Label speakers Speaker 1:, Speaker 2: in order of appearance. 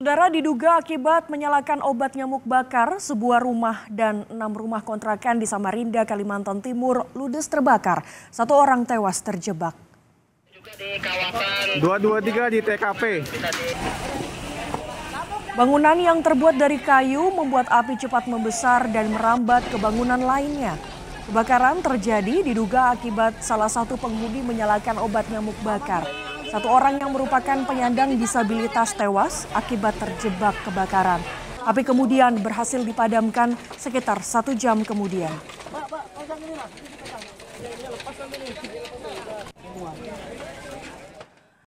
Speaker 1: Saudara diduga akibat menyalakan obat nyamuk bakar, sebuah rumah dan enam rumah kontrakan di Samarinda, Kalimantan Timur ludes terbakar. Satu orang tewas terjebak.
Speaker 2: Dua tiga di TKP.
Speaker 1: Bangunan yang terbuat dari kayu membuat api cepat membesar dan merambat ke bangunan lainnya. Kebakaran terjadi diduga akibat salah satu penghuni menyalakan obat nyamuk bakar. Satu orang yang merupakan penyandang disabilitas tewas akibat terjebak kebakaran. Api kemudian berhasil dipadamkan sekitar satu jam kemudian.